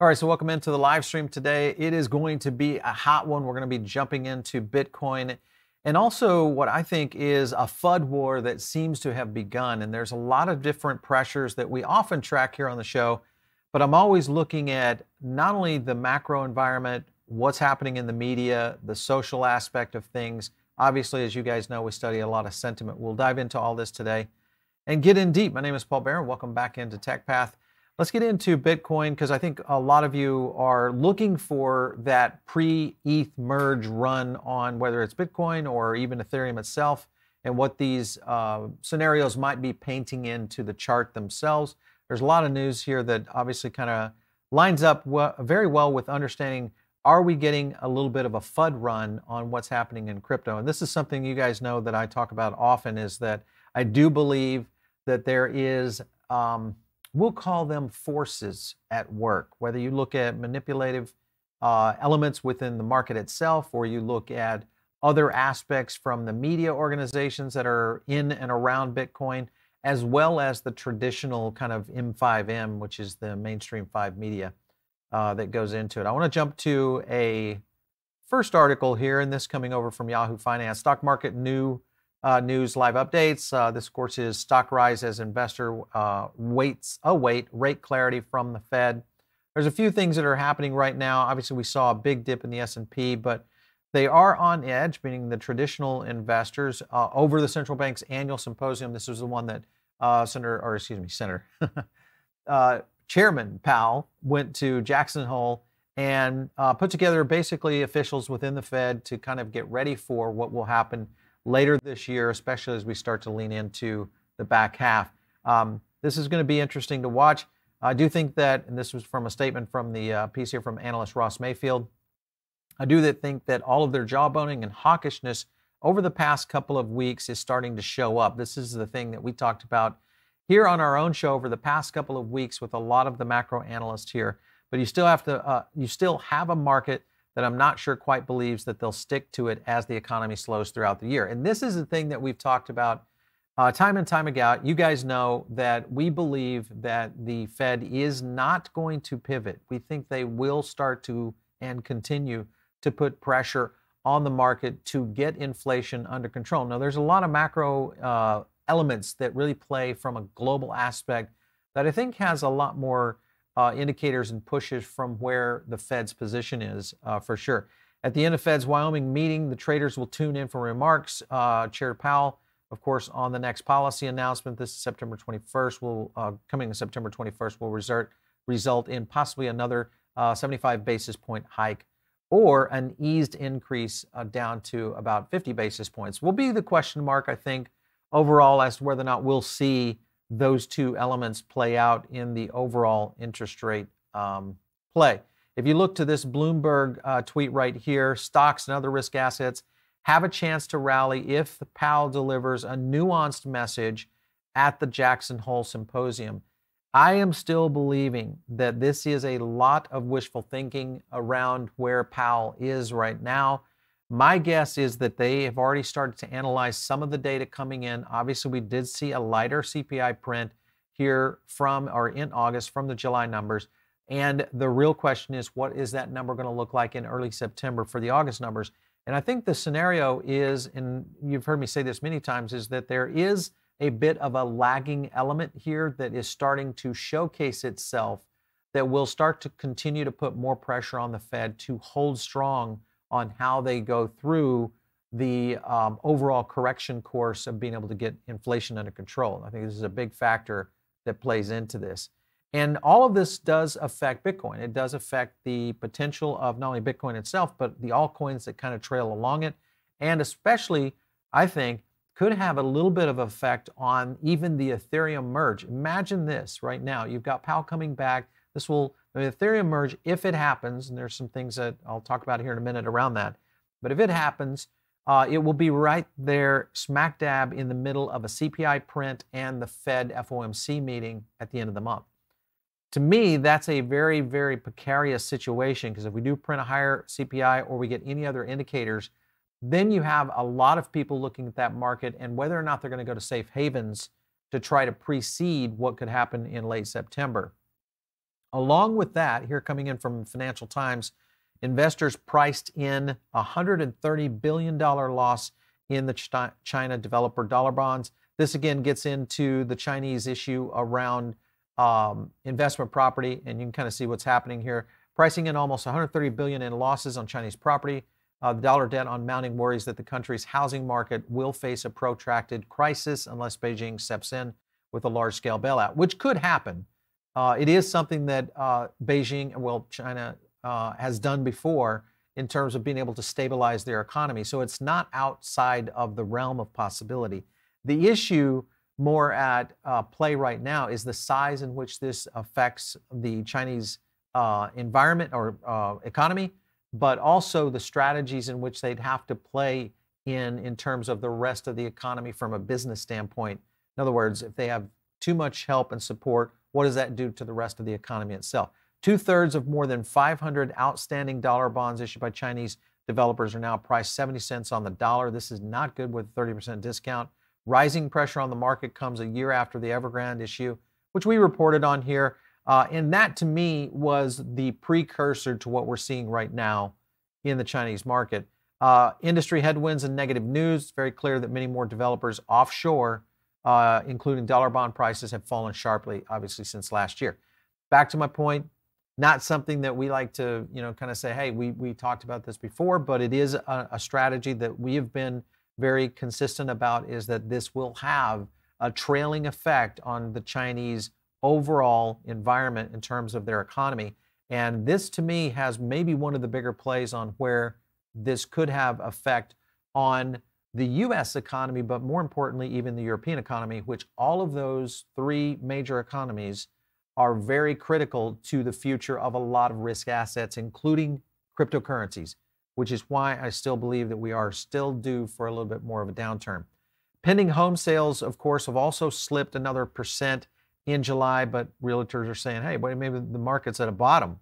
All right, so welcome into the live stream today. It is going to be a hot one. We're going to be jumping into Bitcoin and also what I think is a FUD war that seems to have begun. And there's a lot of different pressures that we often track here on the show, but I'm always looking at not only the macro environment, what's happening in the media, the social aspect of things. Obviously, as you guys know, we study a lot of sentiment. We'll dive into all this today and get in deep. My name is Paul Barron. Welcome back into TechPath. Let's get into Bitcoin because I think a lot of you are looking for that pre ETH merge run on whether it's Bitcoin or even Ethereum itself and what these uh, scenarios might be painting into the chart themselves. There's a lot of news here that obviously kind of lines up well, very well with understanding are we getting a little bit of a FUD run on what's happening in crypto? And this is something you guys know that I talk about often is that I do believe that there is. Um, we'll call them forces at work, whether you look at manipulative uh, elements within the market itself or you look at other aspects from the media organizations that are in and around Bitcoin, as well as the traditional kind of M5M, which is the mainstream 5 media uh, that goes into it. I want to jump to a first article here, and this coming over from Yahoo Finance. Stock market new uh, news live updates. Uh, this, of course, is stock rise as investor uh, waits await rate clarity from the Fed. There's a few things that are happening right now. Obviously, we saw a big dip in the S&P, but they are on edge, meaning the traditional investors, uh, over the central bank's annual symposium. This was the one that uh, Senator, or excuse me, Senator, uh, Chairman Powell went to Jackson Hole and put together basically officials within the Fed to kind of get ready for what will happen later this year, especially as we start to lean into the back half. Um, this is going to be interesting to watch. I do think that, and this was from a statement from the uh, piece here from analyst Ross Mayfield, I do think that all of their jawboning and hawkishness over the past couple of weeks is starting to show up. This is the thing that we talked about here on our own show over the past couple of weeks with a lot of the macro analysts here. But you still have to, uh, you still have a market that I'm not sure quite believes that they'll stick to it as the economy slows throughout the year. And this is the thing that we've talked about uh, time and time again. You guys know that we believe that the Fed is not going to pivot. We think they will start to and continue to put pressure on the market to get inflation under control. Now, there's a lot of macro uh, elements that really play from a global aspect that I think has a lot more uh, indicators and pushes from where the Fed's position is uh, for sure. At the end of Fed's Wyoming meeting, the traders will tune in for remarks. Uh, Chair Powell, of course, on the next policy announcement, this is September 21st, will uh, coming September 21st, will result result in possibly another uh, 75 basis point hike or an eased increase uh, down to about 50 basis points. Will be the question mark, I think, overall as to whether or not we'll see those two elements play out in the overall interest rate um, play. If you look to this Bloomberg uh, tweet right here, stocks and other risk assets have a chance to rally if Powell delivers a nuanced message at the Jackson Hole Symposium. I am still believing that this is a lot of wishful thinking around where Powell is right now. My guess is that they have already started to analyze some of the data coming in. Obviously, we did see a lighter CPI print here from or in August from the July numbers. And the real question is, what is that number going to look like in early September for the August numbers? And I think the scenario is, and you've heard me say this many times, is that there is a bit of a lagging element here that is starting to showcase itself that will start to continue to put more pressure on the Fed to hold strong on how they go through the um, overall correction course of being able to get inflation under control. I think this is a big factor that plays into this. And all of this does affect Bitcoin. It does affect the potential of not only Bitcoin itself, but the altcoins that kind of trail along it. And especially, I think, could have a little bit of effect on even the Ethereum merge. Imagine this right now. You've got Powell coming back. This will the Ethereum merge, if it happens, and there's some things that I'll talk about here in a minute around that, but if it happens, uh, it will be right there, smack dab in the middle of a CPI print and the Fed FOMC meeting at the end of the month. To me, that's a very, very precarious situation because if we do print a higher CPI or we get any other indicators, then you have a lot of people looking at that market and whether or not they're going to go to safe havens to try to precede what could happen in late September. Along with that, here coming in from Financial Times, investors priced in a $130 billion loss in the China developer dollar bonds. This again gets into the Chinese issue around um, investment property, and you can kind of see what's happening here. Pricing in almost 130 billion in losses on Chinese property. Uh, the dollar debt on mounting worries that the country's housing market will face a protracted crisis unless Beijing steps in with a large-scale bailout, which could happen. Uh, it is something that uh, Beijing, well, China uh, has done before in terms of being able to stabilize their economy. So it's not outside of the realm of possibility. The issue more at uh, play right now is the size in which this affects the Chinese uh, environment or uh, economy, but also the strategies in which they'd have to play in in terms of the rest of the economy from a business standpoint. In other words, if they have too much help and support, what does that do to the rest of the economy itself? Two thirds of more than 500 outstanding dollar bonds issued by Chinese developers are now priced 70 cents on the dollar. This is not good with a 30% discount. Rising pressure on the market comes a year after the Evergrande issue, which we reported on here. Uh, and that to me was the precursor to what we're seeing right now in the Chinese market. Uh, industry headwinds and negative news. It's very clear that many more developers offshore, uh, including dollar bond prices, have fallen sharply, obviously, since last year. Back to my point, not something that we like to, you know, kind of say, hey, we, we talked about this before, but it is a, a strategy that we have been very consistent about is that this will have a trailing effect on the Chinese overall environment in terms of their economy. And this to me has maybe one of the bigger plays on where this could have effect on the US economy, but more importantly, even the European economy, which all of those three major economies are very critical to the future of a lot of risk assets, including cryptocurrencies which is why I still believe that we are still due for a little bit more of a downturn. Pending home sales, of course, have also slipped another percent in July, but realtors are saying, hey, maybe the market's at a bottom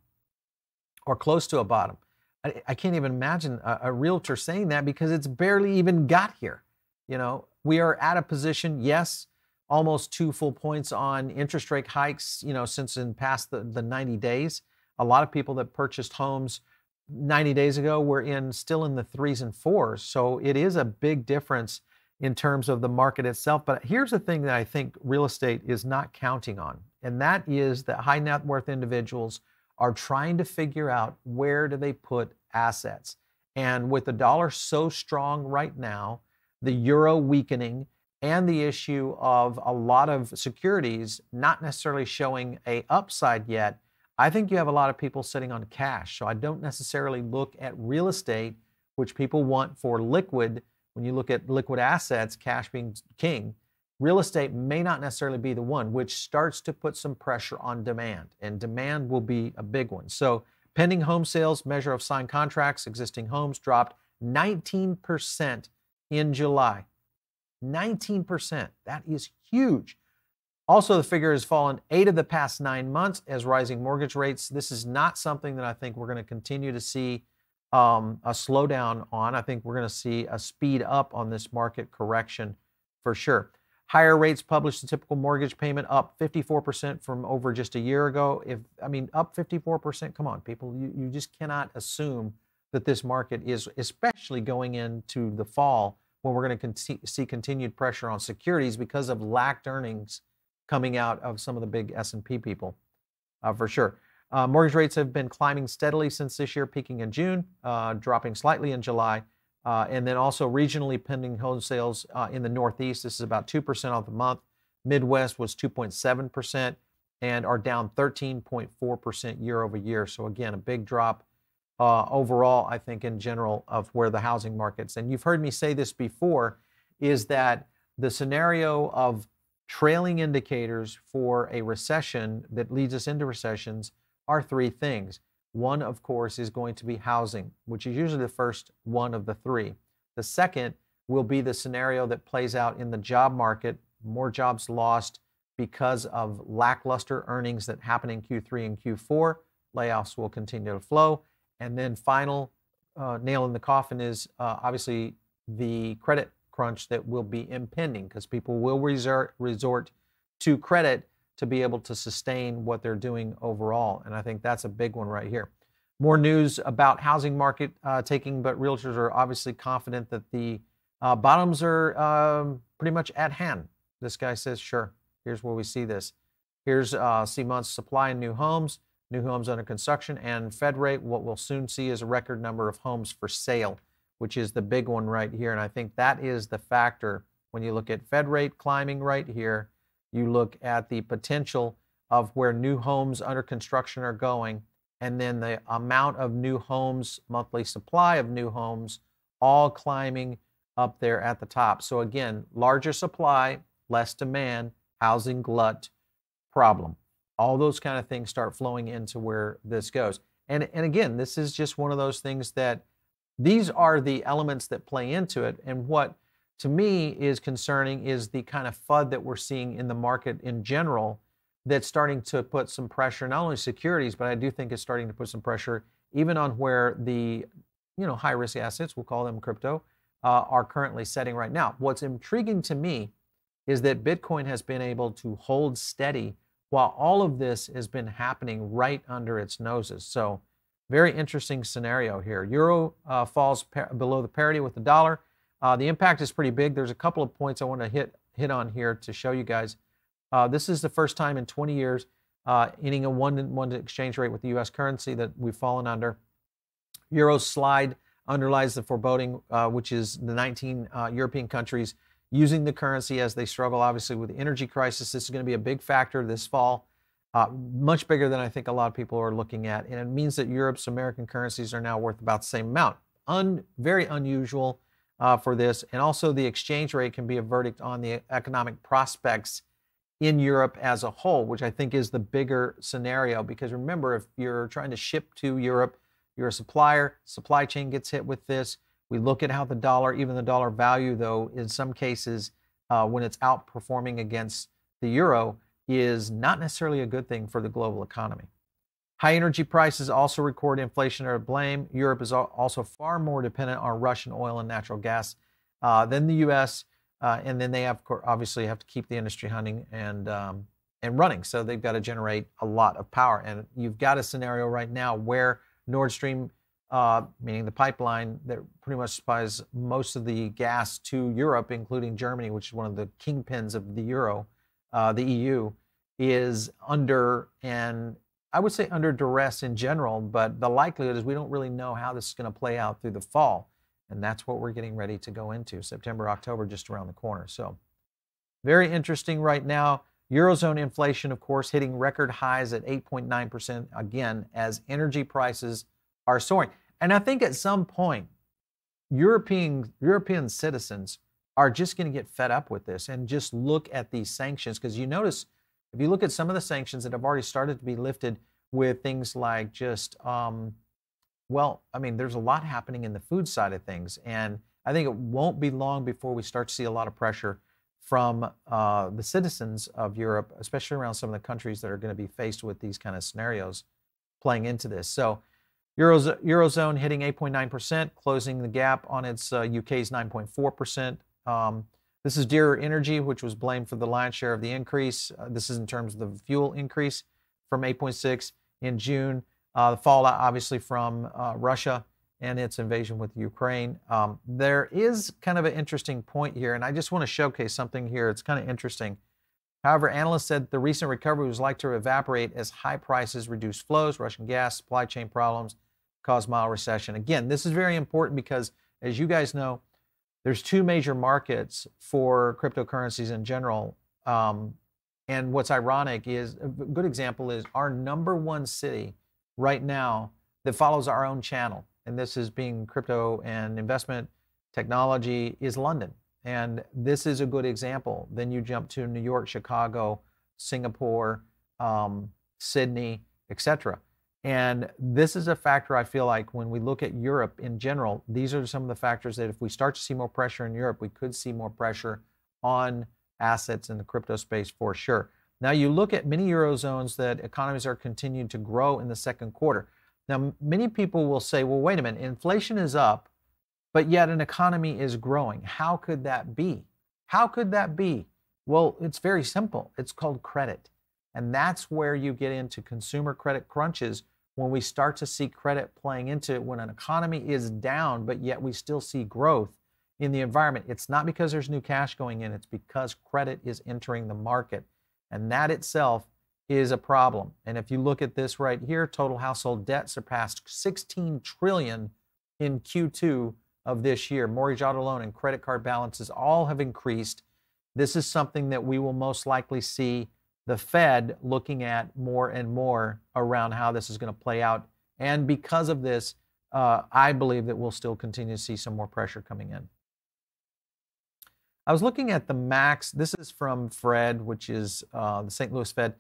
or close to a bottom. I, I can't even imagine a, a realtor saying that because it's barely even got here. You know, we are at a position, yes, almost two full points on interest rate hikes, you know, since in past the, the 90 days. A lot of people that purchased homes 90 days ago, we're in still in the threes and fours. So it is a big difference in terms of the market itself. But here's the thing that I think real estate is not counting on, and that is that high net worth individuals are trying to figure out where do they put assets. And with the dollar so strong right now, the euro weakening, and the issue of a lot of securities not necessarily showing a upside yet, I think you have a lot of people sitting on cash. So I don't necessarily look at real estate, which people want for liquid. When you look at liquid assets, cash being king, real estate may not necessarily be the one, which starts to put some pressure on demand. And demand will be a big one. So pending home sales, measure of signed contracts, existing homes dropped 19% in July. 19%. That is huge. Also, the figure has fallen eight of the past nine months as rising mortgage rates. This is not something that I think we're going to continue to see um, a slowdown on. I think we're going to see a speed up on this market correction for sure. Higher rates published the typical mortgage payment up 54% from over just a year ago. If I mean up 54%, come on, people, you, you just cannot assume that this market is, especially going into the fall when we're going to con- see continued pressure on securities because of lacked earnings coming out of some of the big S&P people, uh, for sure. Uh, mortgage rates have been climbing steadily since this year, peaking in June, uh, dropping slightly in July. Uh, and then also regionally pending home sales uh, in the Northeast, this is about 2% off the month. Midwest was 2.7% and are down 13.4% year over year. So again, a big drop uh, overall, I think, in general, of where the housing markets. And you've heard me say this before, is that the scenario of trailing indicators for a recession that leads us into recessions are three things. One, of course, is going to be housing, which is usually the first one of the three. The second will be the scenario that plays out in the job market, more jobs lost because of lackluster earnings that happen in Q3 and Q4. Layoffs will continue to flow. And then, final uh, nail in the coffin is uh, obviously the credit crunch that will be impending because people will resort, resort to credit to be able to sustain what they're doing overall. And I think that's a big one right here. More news about housing market uh, taking, but realtors are obviously confident that the uh, bottoms are um, pretty much at hand. This guy says, sure, here's where we see this. Here's uh, C months supply in new homes, new homes under construction, and Fed rate. What we'll soon see is a record number of homes for sale, which is the big one right here. And I think that is the factor when you look at Fed rate climbing right here. You look at the potential of where new homes under construction are going, and then the amount of new homes, monthly supply of new homes, all climbing up there at the top. So again, larger supply, less demand, housing glut problem. All those kind of things start flowing into where this goes. And, and again, this is just one of those things that these are the elements that play into it. And what to me is concerning is the kind of FUD that we're seeing in the market in general that's starting to put some pressure, not only securities, but I do think it's starting to put some pressure even on where the you know high risk assets, we'll call them crypto, uh, are currently setting right now. What's intriguing to me is that Bitcoin has been able to hold steady while all of this has been happening right under its noses. So, very interesting scenario here. Euro uh, falls below the parity with the dollar. Uh, the impact is pretty big. There's a couple of points I want to hit hit on here to show you guys. Uh, this is the first time in 20 years uh, hitting a one-to-one exchange rate with the U.S. currency that we've fallen under. Euro slide underlies the foreboding, uh, which is the 19 uh, European countries using the currency as they struggle, obviously, with the energy crisis. This is going to be a big factor this fall, uh, much bigger than I think a lot of people are looking at. And it means that Europe's American currencies are now worth about the same amount. Un, very unusual uh, for this. And also, the exchange rate can be a verdict on the economic prospects in Europe as a whole, which I think is the bigger scenario. Because remember, if you're trying to ship to Europe, you're a supplier, supply chain gets hit with this. We look at how the dollar, even the dollar value, though, in some cases, uh, when it's outperforming against the euro, is not necessarily a good thing for the global economy. High energy prices also record inflationary blame. Europe is also far more dependent on Russian oil and natural gas uh, than the U.S. Uh, and then they have obviously have to keep the industry hunting and um, and running. So they've got to generate a lot of power. And you've got a scenario right now where Nord Stream, uh, meaning the pipeline that pretty much supplies most of the gas to Europe, including Germany, which is one of the kingpins of the euro, uh, the EU, is under and I would say under duress in general. But the likelihood is we don't really know how this is going to play out through the fall. And that's what we're getting ready to go into September, October, just around the corner. So, very interesting right now. Eurozone inflation, of course, hitting record highs at 8.9% again as energy prices are soaring. And I think at some point, European, European citizens are just going to get fed up with this and just look at these sanctions. Because you notice, if you look at some of the sanctions that have already started to be lifted with things like just, um, well, I mean, there's a lot happening in the food side of things. And I think it won't be long before we start to see a lot of pressure from uh, the citizens of Europe, especially around some of the countries that are going to be faced with these kind of scenarios playing into this. So, Eurozone, Eurozone hitting 8.9%, closing the gap on its uh, UK's 9.4%. Um, this is dearer energy, which was blamed for the lion's share of the increase. Uh, this is in terms of the fuel increase from 8.6 in June. Uh, the fallout, obviously, from uh, Russia and its invasion with Ukraine. Um, there is kind of an interesting point here, and I just want to showcase something here. It's kind of interesting. However, analysts said the recent recovery was like to evaporate as high prices reduce flows, Russian gas, supply chain problems, cause mild recession. Again, this is very important because, as you guys know, there's two major markets for cryptocurrencies in general. Um, and what's ironic is a good example is our number one city right now that follows our own channel and this is being crypto and investment technology, is London. And this is a good example. Then you jump to New York, Chicago, Singapore, um, Sydney, etc. And this is a factor I feel like when we look at Europe in general, these are some of the factors that if we start to see more pressure in Europe, we could see more pressure on assets in the crypto space for sure. Now you look at many Eurozones that economies are continuing to grow in the second quarter. Now, many people will say, well, wait a minute, inflation is up, but yet an economy is growing. How could that be? How could that be? Well, it's very simple. It's called credit. And that's where you get into consumer credit crunches when we start to see credit playing into it when an economy is down, but yet we still see growth in the environment. It's not because there's new cash going in, it's because credit is entering the market. And that itself is a problem. And if you look at this right here, total household debt surpassed 16 trillion in Q2 of this year. Mortgage, auto loan, and credit card balances all have increased. This is something that we will most likely see the Fed looking at more and more around how this is going to play out. And because of this, uh, I believe that we'll still continue to see some more pressure coming in. I was looking at the max. This is from Fred, which is uh, the St. Louis Fed.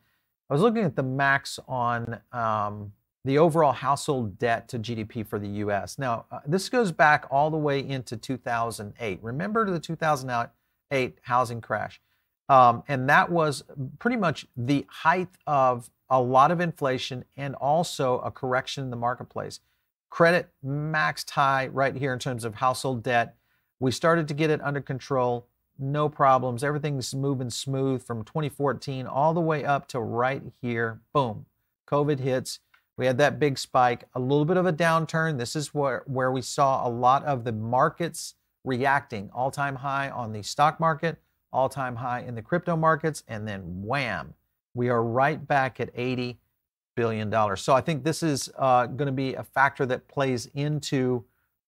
I was looking at the max on um, the overall household debt to GDP for the US. Now, uh, this goes back all the way into 2008. Remember the 2008 housing crash. Um, and that was pretty much the height of a lot of inflation and also a correction in the marketplace. Credit maxed high right here in terms of household debt. We started to get it under control no problems. Everything's moving smooth from 2014 all the way up to right here. Boom. COVID hits. We had that big spike, a little bit of a downturn. This is where, where we saw a lot of the markets reacting. All time high on the stock market, all time high in the crypto markets, and then wham, we are right back at 80 billion dollars. So I think this is uh, going to be a factor that plays into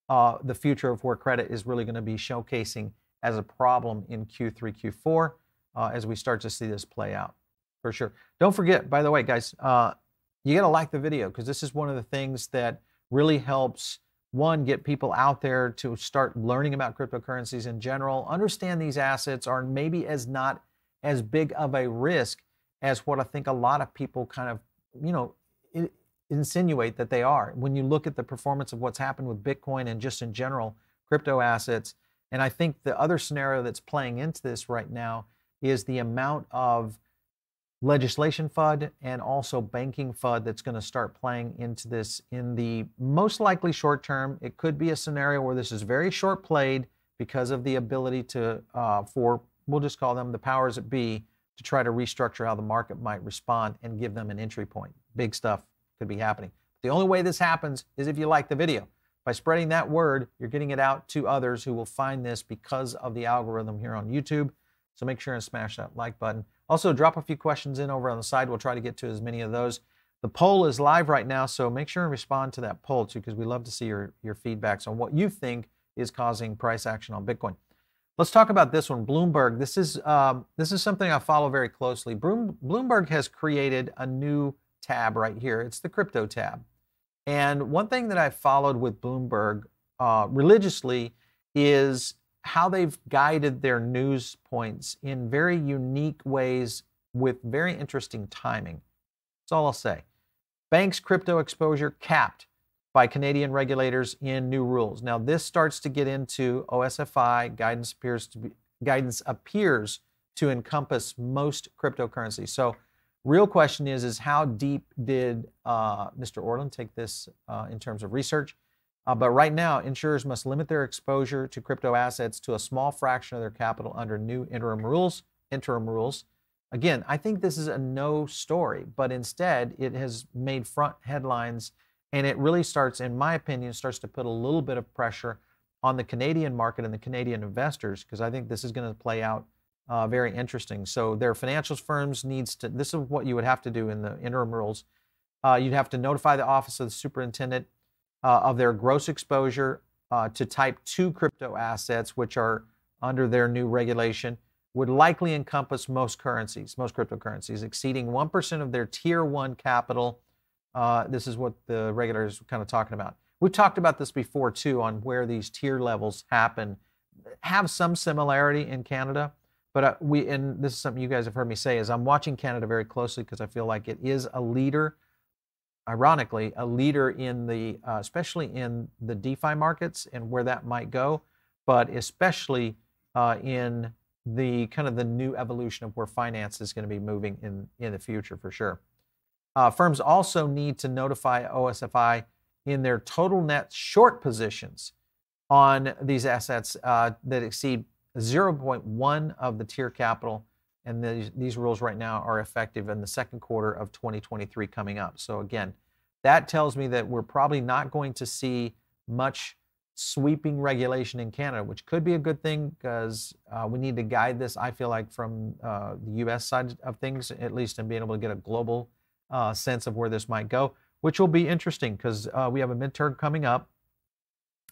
uh, the future of where credit is really going to be showcasing as a problem in Q3, Q4 uh, as we start to see this play out for sure. Don't forget, by the way, guys, uh, you got to like the video because this is one of the things that really helps one get people out there to start learning about cryptocurrencies in general. Understand these assets are maybe as not as big of a risk as what i think a lot of people kind of you know insinuate that they are. When you look at the performance of what's happened with bitcoin and just in general crypto assets and I think the other scenario that's playing into this right now is the amount of legislation FUD and also banking FUD that's going to start playing into this in the most likely short term. It could be a scenario where this is very short played because of the ability to, uh, for, we'll just call them the powers that be, to try to restructure how the market might respond and give them an entry point. Big stuff could be happening. The only way this happens is if you like the video. By spreading that word, you're getting it out to others who will find this because of the algorithm here on YouTube. So make sure and smash that like button. Also, drop a few questions in over on the side. We'll try to get to as many of those. The poll is live right now, so make sure and respond to that poll too, because we love to see your, your feedbacks on what you think is causing price action on Bitcoin. Let's talk about this one, Bloomberg. This is um, this is something I follow very closely. Bloomberg has created a new tab right here. It's the crypto tab. And one thing that I've followed with Bloomberg uh, religiously is how they've guided their news points in very unique ways with very interesting timing. That's all I'll say. Banks' crypto exposure capped by Canadian regulators in new rules. Now, this starts to get into OSFI guidance appears to be guidance appears to encompass most cryptocurrencies. So Real question is, is how deep did uh, Mr. Orlin take this uh, in terms of research? Uh, but right now, insurers must limit their exposure to crypto assets to a small fraction of their capital under new interim rules. Interim rules. Again, I think this is a no story, but instead it has made front headlines, and it really starts, in my opinion, starts to put a little bit of pressure on the Canadian market and the Canadian investors because I think this is going to play out uh, very interesting. So their financials firms needs to, this is what you would have to do in the interim rules. Uh, you'd have to notify the office of the superintendent uh, of their gross exposure uh, to type 2 crypto assets, which are under their new regulation, would likely encompass most currencies, most cryptocurrencies, exceeding 1% of their tier 1 capital. Uh, this is what the regulators are kind of talking about. We've talked about this before too on where these tier levels happen, have some similarity in Canada. But uh, we, and this is something you guys have heard me say, is I'm watching Canada very closely because I feel like it is a leader, ironically, a leader in the, uh, especially in the DeFi markets and where that might go, but especially uh, in the kind of the new evolution of where finance is going to be moving in, in the future for sure. Uh, firms also need to notify OSFI in their total net short positions on these assets uh, that exceed 0.1 of the tier capital and these, these rules right now are effective in the second quarter of 2023 coming up. So again, that tells me that we're probably not going to see much sweeping regulation in Canada, which could be a good thing because uh, we need to guide this, I feel like, from uh, the US side of things, at least in being able to get a global uh, sense of where this might go, which will be interesting because uh, we have a midterm coming up.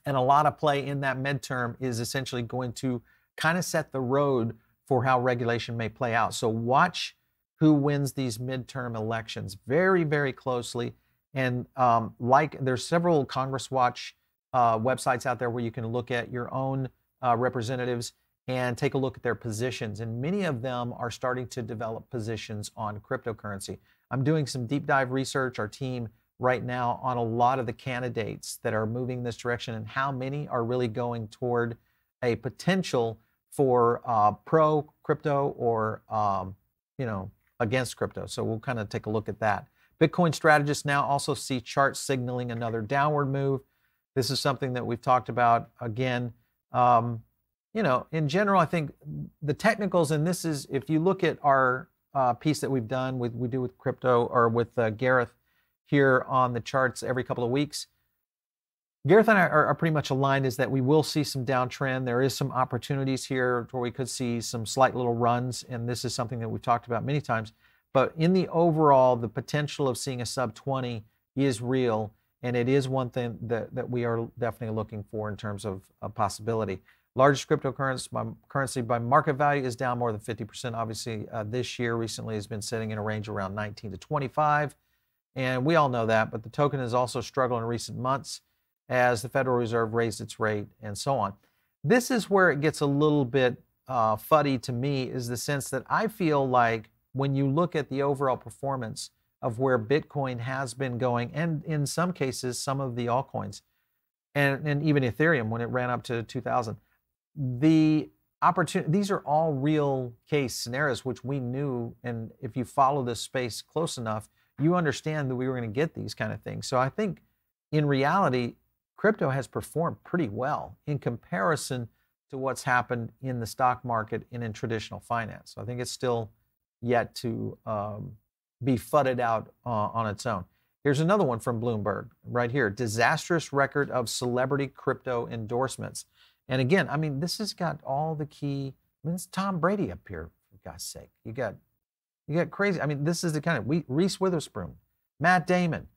And a lot of play in that midterm is essentially going to kind of set the road for how regulation may play out. So watch who wins these midterm elections very, very closely. And um, like there's several Congress Watch uh, websites out there where you can look at your own uh, representatives and take a look at their positions. And many of them are starting to develop positions on cryptocurrency. I'm doing some deep dive research, our team right now, on a lot of the candidates that are moving this direction and how many are really going toward a potential for uh, pro crypto or um, you know against crypto. So we'll kind of take a look at that. Bitcoin strategists now also see charts signaling another downward move. This is something that we've talked about again. Um, you know, in general, I think the technicals, and this is if you look at our uh, piece that we've done with we do with crypto or with uh, Gareth here on the charts every couple of weeks. Gareth and I are, are, pretty much aligned is that we will see some downtrend. There is some opportunities here where we could see some slight little runs, and this is something that we've talked about many times. But in the overall, the potential of seeing a sub 20 is real, and it is one thing that, that we are definitely looking for in terms of a possibility. Largest cryptocurrency by, currency by market value is down more than 50%. Obviously, uh, this year recently has been sitting in a range around 19 to 25, and we all know that. But the token has also struggled in recent months as the Federal Reserve raised its rate and so on. This is where it gets a little bit uh, fuddy to me, is the sense that I feel like when you look at the overall performance of where Bitcoin has been going, and in some cases, some of the altcoins, and, and even Ethereum when it ran up to 2000, the opportunity, these are all real case scenarios, which we knew. And if you follow this space close enough, you understand that we were going to get these kind of things. So I think in reality, crypto has performed pretty well in comparison to what's happened in the stock market and in traditional finance. So I think it's still yet to um, be fudded out uh, on its own. Here's another one from Bloomberg right here disastrous record of celebrity crypto endorsements. And again, I mean, this has got all the key. I mean, it's Tom Brady up here, for God's sake. You got, you got crazy. I mean, this is the kind of we, Reese Witherspoon, Matt Damon,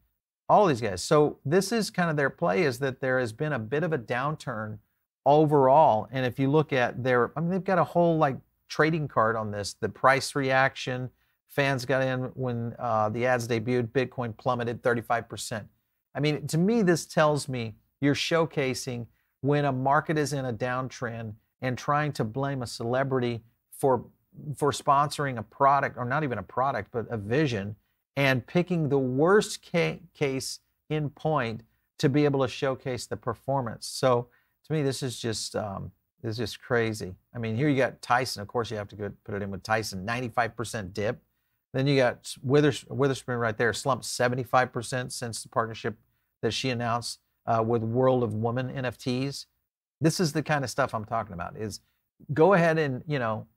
all these guys. So this is kind of their play is that there has been a bit of a downturn overall. And if you look at their, I mean, they've got a whole like trading card on this. The price reaction, fans got in when uh, the ads debuted. Bitcoin plummeted 35%. I mean, to me, this tells me you're showcasing when a market is in a downtrend and trying to blame a celebrity for for sponsoring a product or not even a product but a vision and picking the worst ca- case in point to be able to showcase the performance. So to me, this is just um, this is just crazy. I mean, here you got Tyson. Of course, you have to go put it in with Tyson. 95% dip. Then you got Withers, Witherspoon right there, slumped 75% since the partnership that she announced uh, with World of Woman NFTs. This is the kind of stuff I'm talking about. Is go ahead and you know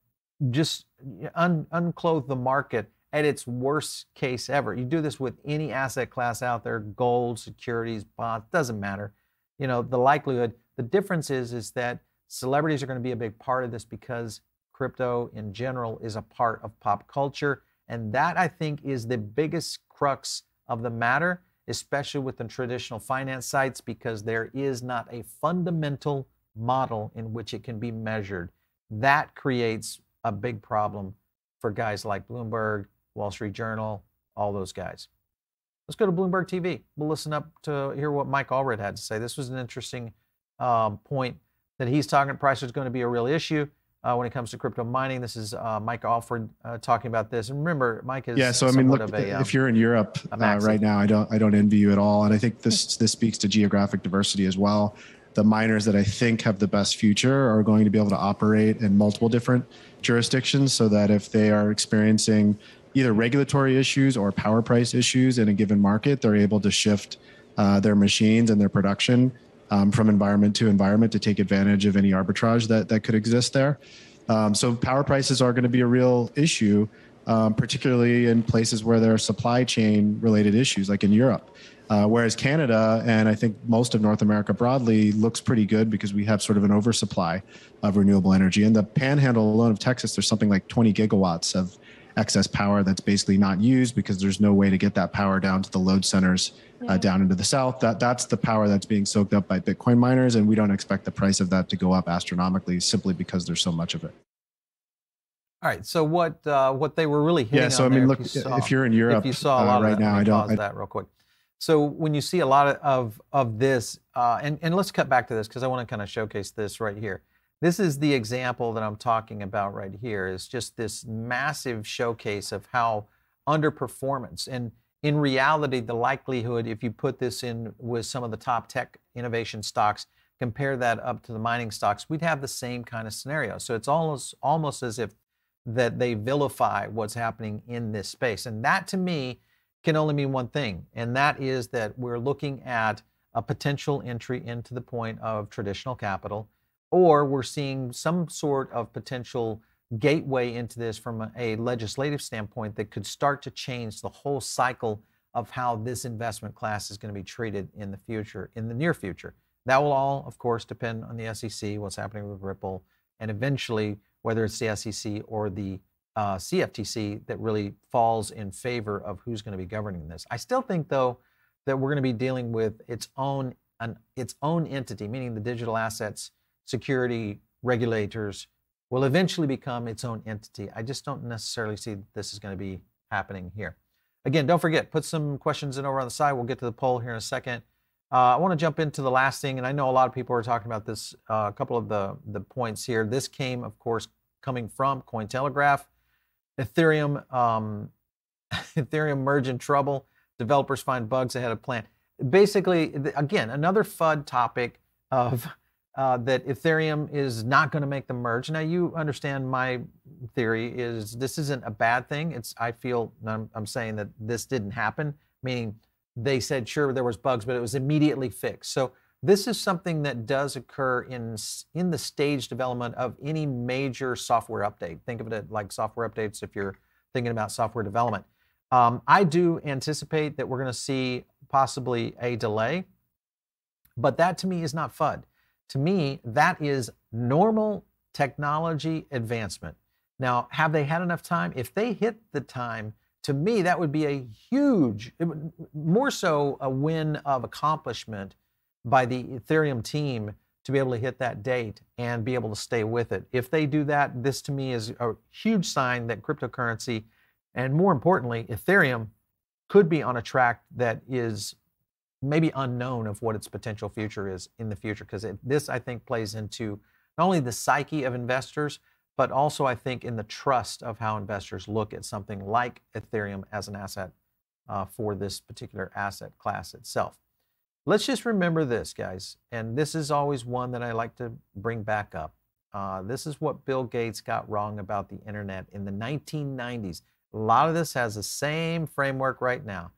just un- unclothe the market at its worst case ever. You do this with any asset class out there, gold, securities, bonds, doesn't matter. You know, the likelihood, the difference is is that celebrities are going to be a big part of this because crypto in general is a part of pop culture. And that I think is the biggest crux of the matter, especially with the traditional finance sites, because there is not a fundamental model in which it can be measured. That creates a big problem for guys like Bloomberg, Wall Street Journal, all those guys. Let's go to Bloomberg TV. We'll listen up to hear what Mike Alfred had to say. This was an interesting um, point that he's talking. Price is going to be a real issue uh, when it comes to crypto mining. This is uh, Mike Alfred uh, talking about this. And remember, Mike is yeah. So I mean, look, a, um, if you're in Europe uh, right now, I don't I don't envy you at all. And I think this this speaks to geographic diversity as well. The miners that I think have the best future are going to be able to operate in multiple different jurisdictions, so that if they are experiencing either regulatory issues or power price issues in a given market, they're able to shift uh, their machines and their production um, from environment to environment to take advantage of any arbitrage that, that could exist there. Um, so power prices are going to be a real issue, um, particularly in places where there are supply chain related issues, like in Europe. Uh, whereas Canada and I think most of North America broadly looks pretty good because we have sort of an oversupply of renewable energy. In the panhandle alone of Texas, there's something like 20 gigawatts of excess power that's basically not used because there's no way to get that power down to the load centers uh, yeah. uh, down into the south. That that's the power that's being soaked up by Bitcoin miners, and we don't expect the price of that to go up astronomically simply because there's so much of it. All right. So what uh, what they were really hitting yeah. So I mean, look, if, you saw, if you're in Europe, if you saw a lot uh, right now, I don't. Pause I, that real quick. So when you see a lot of of, of this, uh, and and let's cut back to this because I want to kind of showcase this right here. This is the example that I'm talking about right here. Is just this massive showcase of how underperformance and in reality, the likelihood, if you put this in with some of the top tech innovation stocks, compare that up to the mining stocks, we'd have the same kind of scenario. So it's almost almost as if that they vilify what's happening in this space. And that to me can only mean one thing, and that is that we're looking at a potential entry into the point of traditional capital, or we're seeing some sort of potential gateway into this from a, legislative standpoint that could start to change the whole cycle of how this investment class is going to be treated in the future, in the near future. That will all, of course, depend on the SEC, what's happening with Ripple, and eventually whether it's the SEC or the uh, CFTC that really falls in favor of who's going to be governing this. I still think, though, that we're going to be dealing with its own an, its own entity, meaning the digital assets security regulators will eventually become its own entity. I just don't necessarily see this is going to be happening here. Again, don't forget, put some questions in over on the side. We'll get to the poll here in a second. Uh, I want to jump into the last thing, and I know a lot of people are talking about this. Uh, a couple of the the points here. This came, of course, coming from Cointelegraph. Ethereum, um, Ethereum merge in trouble. Developers find bugs ahead of plan. Basically, again, another FUD topic of uh, that Ethereum is not going to make the merge. Now, you understand my theory is this isn't a bad thing. It's I feel I'm, I'm saying that this didn't happen, meaning they said sure there was bugs, but it was immediately fixed. So this is something that does occur in, in the stage development of any major software update. Think of it like software updates if you're thinking about software development. Um, I do anticipate that we're going to see possibly a delay, but that to me is not FUD. To me, that is normal technology advancement. Now, have they had enough time? If they hit the time, to me, that would be a huge, more so a win of accomplishment by the Ethereum team to be able to hit that date and be able to stay with it. If they do that, this to me is a huge sign that cryptocurrency and more importantly, Ethereum could be on a track that is maybe unknown of what its potential future is in the future because this I think plays into not only the psyche of investors but also I think in the trust of how investors look at something like Ethereum as an asset uh, for this particular asset class itself. Let's just remember this, guys, and this is always one that I like to bring back up. Uh, this is what Bill Gates got wrong about the internet in the 1990s. A lot of this has the same framework right now.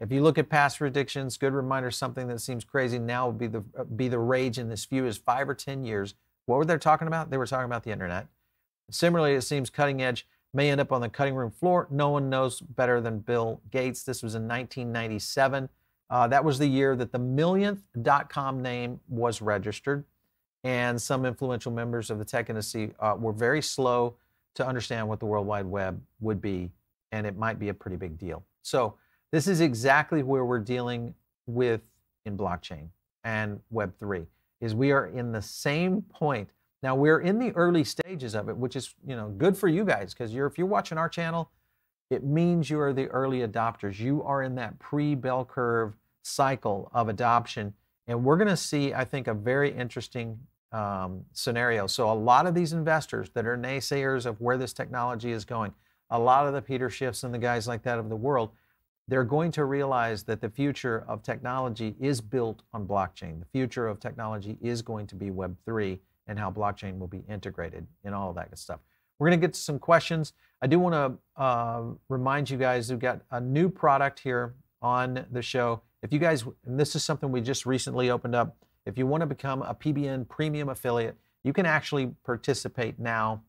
If you look at past predictions, good reminder, something that seems crazy now will be the, be the rage in this few as five or 10 years. What were they talking about? They were talking about the internet. Similarly, it seems cutting edge may end up on the cutting room floor. No one knows better than Bill Gates. This was in 1997. Uh, that was the year that the millionth dot .com name was registered, and some influential members of the tech industry uh, were very slow to understand what the World Wide Web would be, and it might be a pretty big deal. So this is exactly where we're dealing with in blockchain and Web3, is we are in the same point. Now we're in the early stages of it, which is you know good for you guys because you're if you're watching our channel, it means you are the early adopters. You are in that pre-bell curve cycle of adoption. And we're going to see, I think, a very interesting um, scenario. So, a lot of these investors that are naysayers of where this technology is going, a lot of the Peter Schiffs and the guys like that of the world, they're going to realize that the future of technology is built on blockchain. The future of technology is going to be Web3 and how blockchain will be integrated in all of that good stuff. We're going to get to some questions. I do want to uh, remind you guys we've got a new product here on the show. If you guys, and this is something we just recently opened up, if you want to become a PBN premium affiliate, you can actually participate now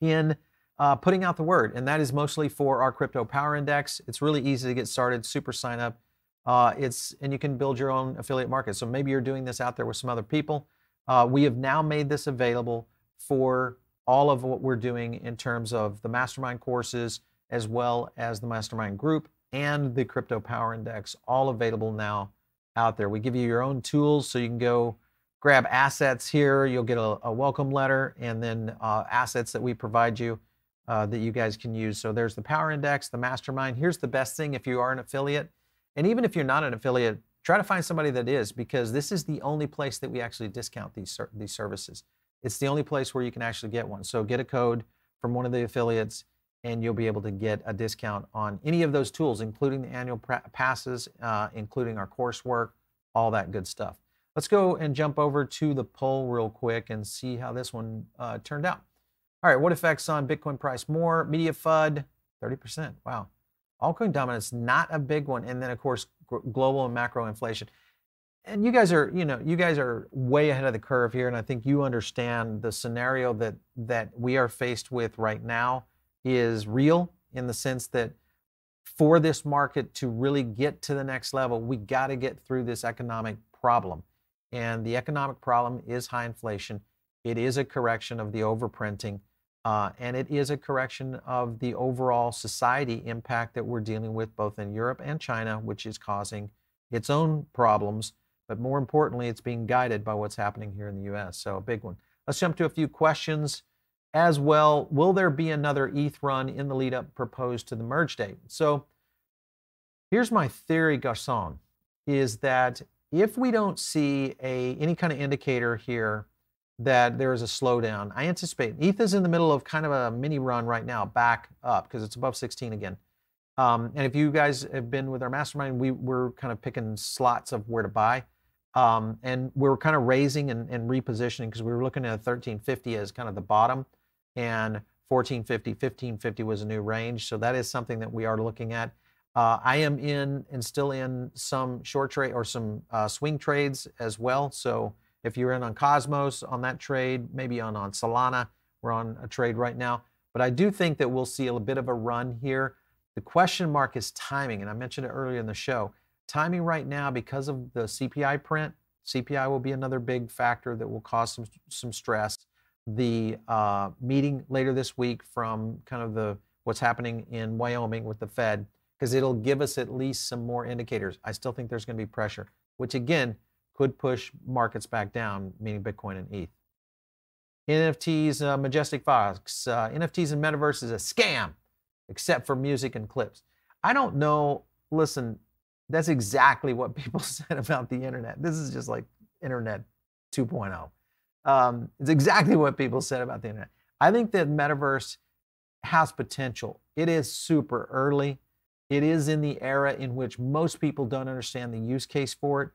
in uh, putting out the word, and that is mostly for our crypto power index. It's really easy to get started, super sign up. Uh, it's and you can build your own affiliate market. So maybe you're doing this out there with some other people. Uh, we have now made this available for all of what we're doing in terms of the mastermind courses, as well as the mastermind group and the crypto power index, all available now out there. We give you your own tools so you can go grab assets here. You'll get a, a welcome letter and then uh, assets that we provide you uh, that you guys can use. So there's the power index, the mastermind. Here's the best thing if you are an affiliate. And even if you're not an affiliate, try to find somebody that is because this is the only place that we actually discount these, these services. It's the only place where you can actually get one. So get a code from one of the affiliates and you'll be able to get a discount on any of those tools, including the annual passes, uh, including our coursework, all that good stuff. Let's go and jump over to the poll real quick and see how this one uh, turned out. All right, what affects on Bitcoin price more? Media FUD, 30%. Wow. Altcoin dominance, not a big one. And then, of course, global and macro inflation. And you guys are, you know, you guys are way ahead of the curve here. And I think you understand the scenario that that we are faced with right now is real in the sense that for this market to really get to the next level, we got to get through this economic problem. And the economic problem is high inflation. It is a correction of the overprinting. Uh, and it is a correction of the overall society impact that we're dealing with both in Europe and China, which is causing its own problems. But more importantly, it's being guided by what's happening here in the US. So, a big one. Let's jump to a few questions as well. Will there be another ETH run in the lead up proposed to the merge date? So, here's my theory, Garcon, is that if we don't see a any kind of indicator here that there is a slowdown. I anticipate ETH is in the middle of kind of a mini run right now, back up because it's above 16 again. Um, and if you guys have been with our mastermind, we were kind of picking slots of where to buy. Um, and we are kind of raising and, and repositioning because we were looking at 1350 as kind of the bottom and 1450, 1550 was a new range. So that is something that we are looking at. Uh, I am in and still in some short trade or some uh, swing trades as well. So if you're in on Cosmos on that trade, maybe on, on Solana, we're on a trade right now. But I do think that we'll see a bit of a run here. The question mark is timing, and I mentioned it earlier in the show. Timing right now, because of the CPI print, CPI will be another big factor that will cause some, some stress. The uh, meeting later this week from kind of the what's happening in Wyoming with the Fed, because it'll give us at least some more indicators. I still think there's going to be pressure, which again could push markets back down, meaning Bitcoin and ETH. NFTs, uh, Majestic Fox, uh, NFTs and Metaverse is a scam, except for music and clips. I don't know. Listen, that's exactly what people said about the internet. This is just like internet 2.0. Um, it's exactly what people said about the internet. I think that Metaverse has potential. It is super early. It is in the era in which most people don't understand the use case for it.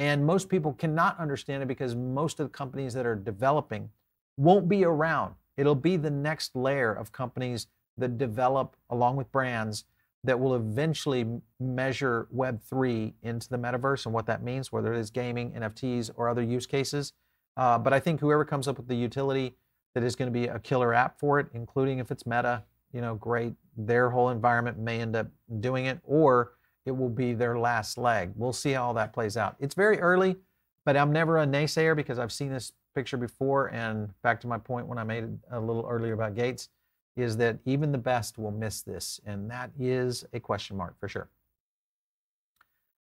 And most people cannot understand it because most of the companies that are developing won't be around. It'll be the next layer of companies that develop along with brands that will eventually measure Web3 into the metaverse and what that means, whether it is gaming, NFTs, or other use cases. Uh, but I think whoever comes up with the utility that is going to be a killer app for it, including if it's Meta, you know, great. Their whole environment may end up doing it, or it will be their last leg. We'll see how all that plays out. It's very early, but I'm never a naysayer because I've seen this picture before. And back to my point when I made it a little earlier about Gates, is that even the best will miss this. And that is a question mark for sure.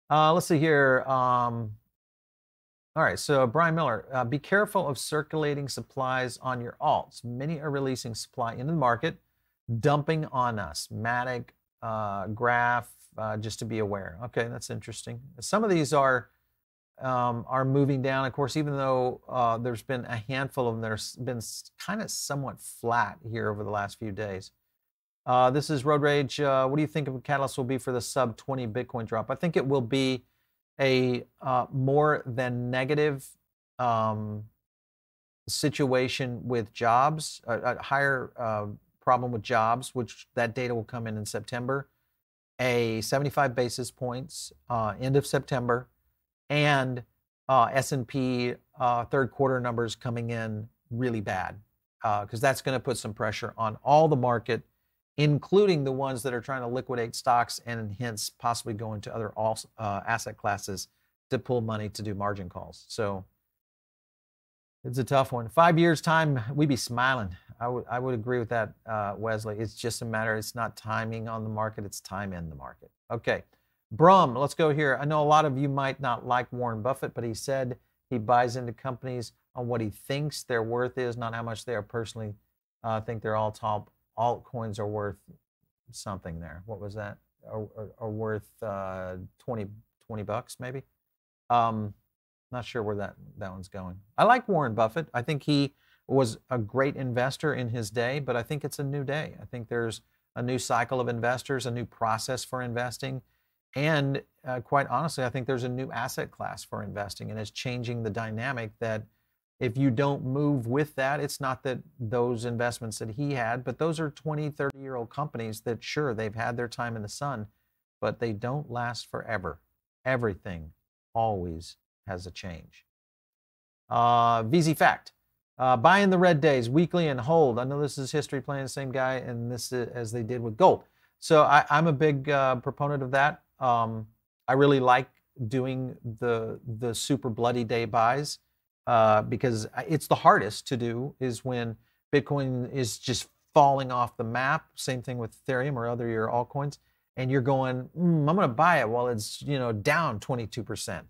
Uh, let's see here. Um, all right, so Brian Miller, uh, be careful of circulating supplies on your alts. Many are releasing supply into the market, dumping on us. Matic, uh, Graph, uh, just to be aware. Okay, that's interesting. Some of these are um, are moving down. Of course, even though uh, there's been a handful of them, there's been kind of somewhat flat here over the last few days. Uh, this is Road Rage. Uh, what do you think of catalyst will be for the sub 20 Bitcoin drop? I think it will be a uh, more than negative um, situation with jobs, a, a higher uh, problem with jobs, which that data will come in in September a 75 basis points uh, end of September, and uh, S&P uh, third quarter numbers coming in really bad. because uh, that's going to put some pressure on all the market, including the ones that are trying to liquidate stocks and hence possibly go into other all, uh, asset classes to pull money to do margin calls. So it's a tough one. Five years time, we'd be smiling. I would I would agree with that, uh, Wesley. It's just a matter. It's not timing on the market. It's time in the market. Okay, Brum. Let's go here. I know a lot of you might not like Warren Buffett, but he said he buys into companies on what he thinks their worth is, not how much they are personally uh, think they're all top altcoins are worth something there. What was that? Are, are, are worth uh, 20, 20 bucks maybe? Um, not sure where that, that one's going. I like Warren Buffett. I think he was a great investor in his day, but I think it's a new day. I think there's a new cycle of investors, a new process for investing. And uh, quite honestly, I think there's a new asset class for investing, and it's changing the dynamic that if you don't move with that, it's not that those investments that he had, but those are 20, 30 year old companies that, sure, they've had their time in the sun, but they don't last forever. Everything always has a change. Uh, VZ Fact. Uh, buying the red days weekly and hold. I know this is history playing the same guy, and this is, as they did with gold. So I, am a big uh, proponent of that. Um, I really like doing the the super bloody day buys uh, because it's the hardest to do. Is when Bitcoin is just falling off the map. Same thing with Ethereum or other your altcoins, and you're going, mm, I'm going to buy it while it's you know down 22 percent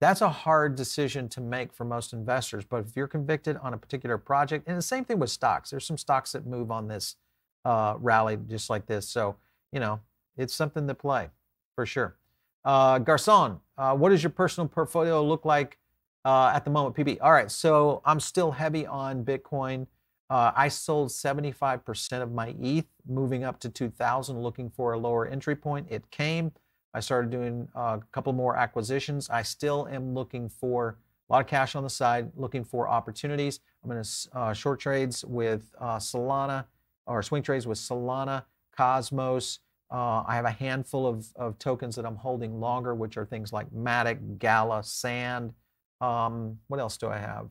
that's a hard decision to make for most investors. But if you're convicted on a particular project, and the same thing with stocks, there's some stocks that move on this uh, rally just like this. So, you know, it's something to play for sure. Uh, Garcon, uh, what does your personal portfolio look like uh, at the moment, PB? All right, so I'm still heavy on Bitcoin. Uh, I sold 75% of my ETH, moving up to 2,000, looking for a lower entry point. It came. I started doing uh, a couple more acquisitions. I still am looking for a lot of cash on the side, looking for opportunities. I'm in a uh, short trades with uh, Solana or swing trades with Solana, Cosmos. Uh, I have a handful of, of tokens that I'm holding longer, which are things like Matic, Gala, Sand. Um, what else do I have?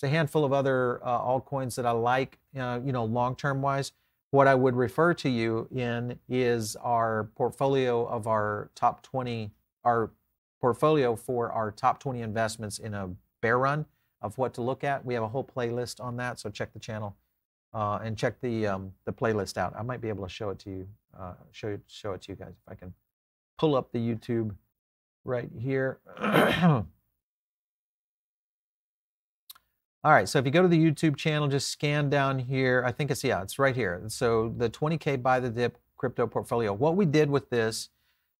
There's a handful of other uh, altcoins that I like, uh, you know, long-term wise. What I would refer to you in is our portfolio of our top 20, our portfolio for our top 20 investments in a bear run of what to look at. We have a whole playlist on that, so check the channel uh, and check the um, the playlist out. I might be able to show it to you, uh, show show it to you guys if I can pull up the YouTube right here. All right, so if you go to the YouTube channel, just scan down here. I think it's, yeah, it's right here. So the 20K buy the dip crypto portfolio. What we did with this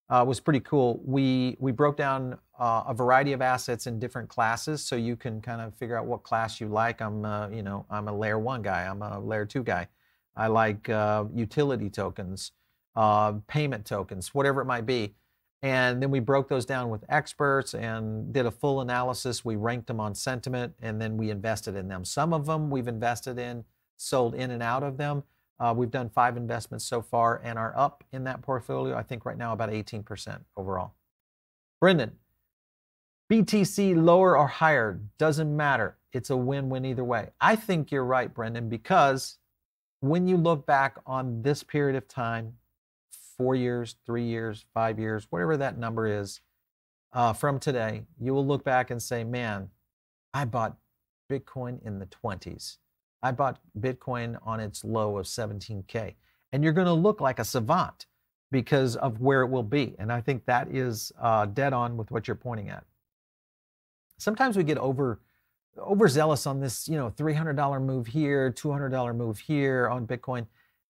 uh, was pretty cool. We, we broke down uh, a variety of assets in different classes so you can kind of figure out what class you like. I'm, uh, you know, I'm a layer one guy. I'm a layer two guy. I like uh, utility tokens, uh, payment tokens, whatever it might be. And then we broke those down with experts and did a full analysis. We ranked them on sentiment and then we invested in them. Some of them we've invested in, sold in and out of them. Uh, we've done five investments so far and are up in that portfolio, I think right now about 18% overall. Brendan, BTC lower or higher, doesn't matter. It's a win win either way. I think you're right, Brendan, because when you look back on this period of time, four years, three years, five years, whatever that number is uh, from today, you will look back and say, man, I bought Bitcoin in the 20s. I bought Bitcoin on its low of 17K. And you're going to look like a savant because of where it will be. And I think that is uh, dead on with what you're pointing at. Sometimes we get over overzealous on this, you know, $300 move here, $200 move here on Bitcoin.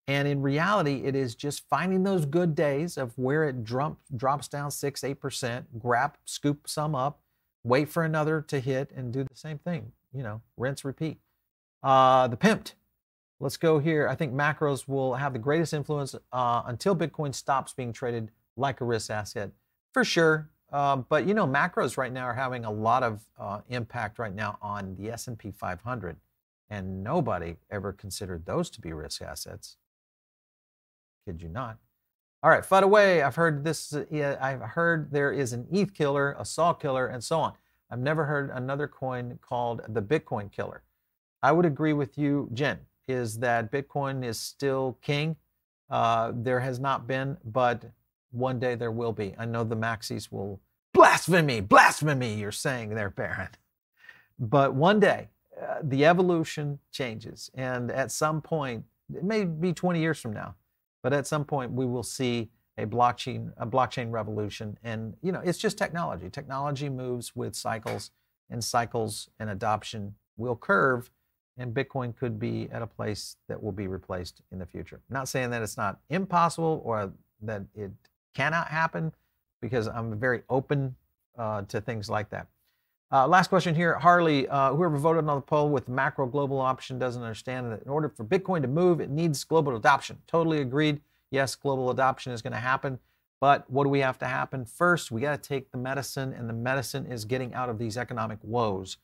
And in reality, it is just finding those good days of where it drop, drops down 6 8%, grab, scoop some up, wait for another to hit, and do the same thing. You know, rinse, repeat. Uh, the pimped. Let's go here. I think macros will have the greatest influence uh, until Bitcoin stops being traded like a risk asset, for sure. Uh, but you know, macros right now are having a lot of uh, impact right now on the S&P 500, and nobody ever considered those to be risk assets. Kid you not. All right, FUD away. I've heard this. I've heard there is an ETH killer, a Sol killer, and so on. I've never heard another coin called the Bitcoin killer. I would agree with you, Jen, is that Bitcoin is still king. Uh, there has not been, but one day there will be. I know the maxis will blasphemy, blasphemy, you're saying there, Barron. But one day, uh, the evolution changes. And at some point, it may be 20 years from now, but at some point we will see a blockchain, a blockchain revolution. And, you know, it's just technology. Technology moves with cycles, and cycles and adoption will curve. And Bitcoin could be at a place that will be replaced in the future. not saying that it's not impossible or that it cannot happen, because I'm very open uh, to things like that. Uh, last question here. Harley, uh, whoever voted on the poll with macro global option doesn't understand that in order for Bitcoin to move, it needs global adoption. Totally agreed. Yes, global adoption is going to happen. But what do we have to happen? First, we got to take the medicine, and the medicine is getting out of these economic woes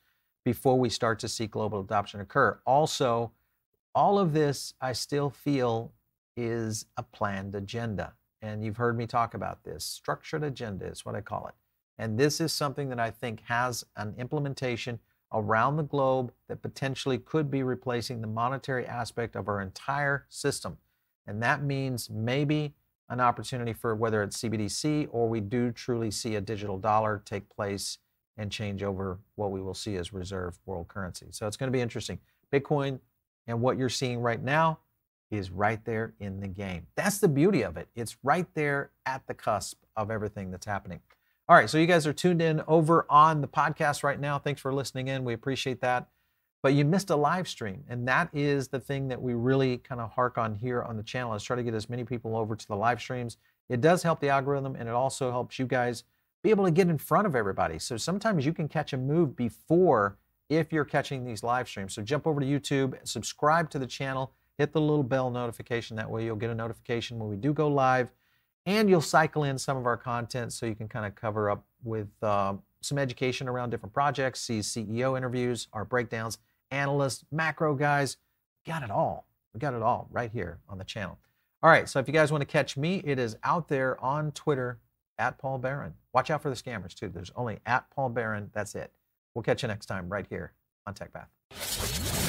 before we start to see global adoption occur. Also, all of this I still feel is a planned agenda. And you've heard me talk about this. Structured agenda is what I call it. And this is something that I think has an implementation around the globe that potentially could be replacing the monetary aspect of our entire system. And that means maybe an opportunity for whether it's CBDC or we do truly see a digital dollar take place and change over what we will see as reserve world currency. So it's going to be interesting. Bitcoin and what you're seeing right now is right there in the game. That's the beauty of it. It's right there at the cusp of everything that's happening. All right, so you guys are tuned in over on the podcast right now. Thanks for listening in. We appreciate that. But you missed a live stream, and that is the thing that we really kind of hark on here on the channel is try to get as many people over to the live streams. It does help the algorithm, and it also helps you guys be able to get in front of everybody. So sometimes you can catch a move before if you're catching these live streams. So jump over to YouTube, subscribe to the channel, hit the little bell notification. That way you'll get a notification when we do go live and you'll cycle in some of our content so you can kind of cover up with uh, some education around different projects, see CEO interviews, our breakdowns, analysts, macro guys. Got it all. We got it all right here on the channel. All right, so if you guys want to catch me, it is out there on Twitter at Paul Barron. Watch out for the scammers too. There's only at Paul Barron. That's it. We'll catch you next time right here on TechPath.